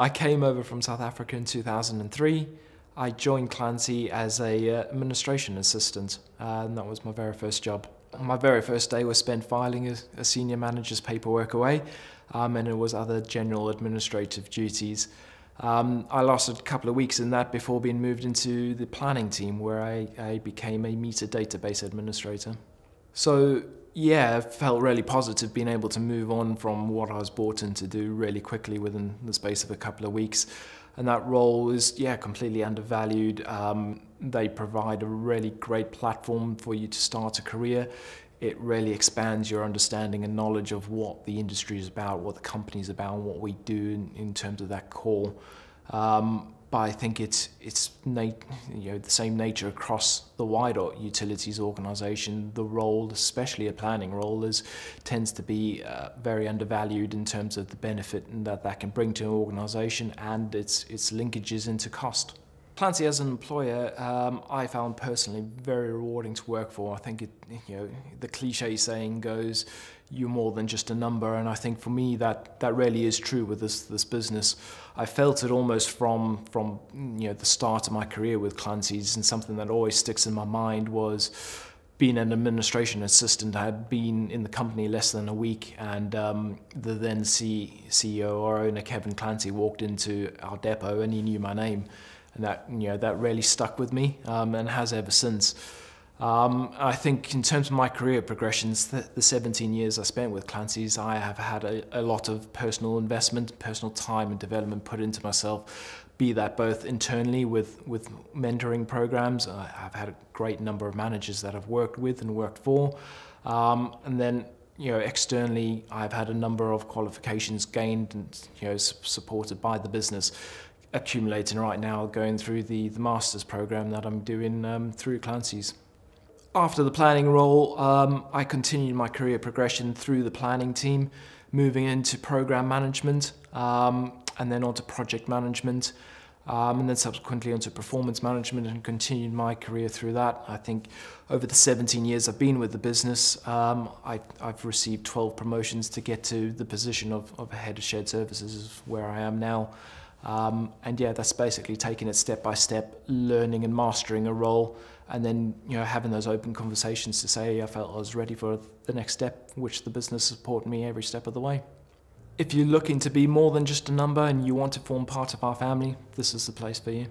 I came over from South Africa in 2003. I joined Clancy as a uh, administration assistant, uh, and that was my very first job. My very first day was spent filing a, a senior manager's paperwork away, um, and it was other general administrative duties. Um, I lasted a couple of weeks in that before being moved into the planning team where I, I became a meter database administrator. So yeah, I felt really positive being able to move on from what I was brought in to do really quickly within the space of a couple of weeks. And that role is, yeah, completely undervalued. Um, they provide a really great platform for you to start a career it really expands your understanding and knowledge of what the industry is about, what the company is about, and what we do in, in terms of that core. Um, but I think it's it's you know the same nature across the wider utilities organisation. The role, especially a planning role, is tends to be uh, very undervalued in terms of the benefit that that can bring to an organisation and its its linkages into cost. Clancy as an employer, um, I found personally very rewarding to work for. I think it, you know, the cliche saying goes, "You're more than just a number," and I think for me that that really is true with this this business. I felt it almost from from you know the start of my career with Clancy's, and something that always sticks in my mind was being an administration assistant. I had been in the company less than a week, and um, the then C CEO or owner Kevin Clancy walked into our depot, and he knew my name and that you know that really stuck with me um, and has ever since. Um, I think in terms of my career progressions, the, the 17 years I spent with Clancy's, I have had a, a, lot of personal investment, personal time and development put into myself, be that both internally with, with mentoring programs. I've had a great number of managers that I've worked with and worked for. Um, and then you know, externally, I've had a number of qualifications gained and you know supported by the business accumulating right now, going through the, the master's program that I'm doing um, through Clancy's. After the planning role, um, I continued my career progression through the planning team, moving into program management um, and then onto project management. Um, and then subsequently onto performance management and continued my career through that. I think over the 17 years I've been with the business, um, I, have received 12 promotions to get to the position of, of head of shared services where I am now. Um, and yeah, that's basically taking it step by step, learning and mastering a role, and then you know having those open conversations to say I felt I was ready for the next step, which the business supported me every step of the way. If you're looking to be more than just a number and you want to form part of our family, this is the place for you.